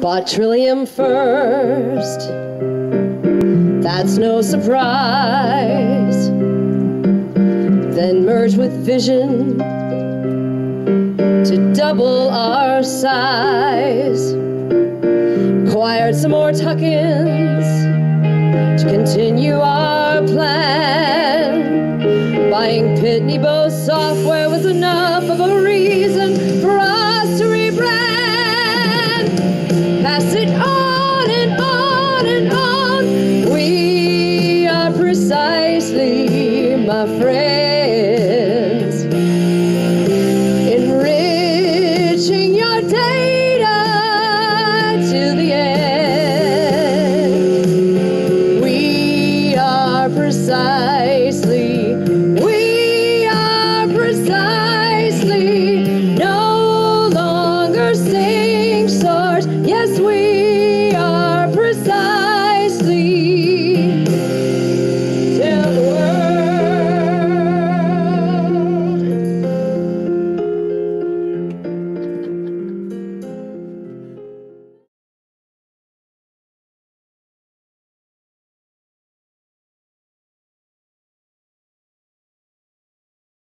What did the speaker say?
Bought Trillium first, that's no surprise. Then merged with Vision to double our size. Acquired some more tuck-ins to continue our plan. Buying Pitney Bowes software precisely, my friends, enriching your data to the end. We are precisely, we are precisely no longer Syncsort. Yes, we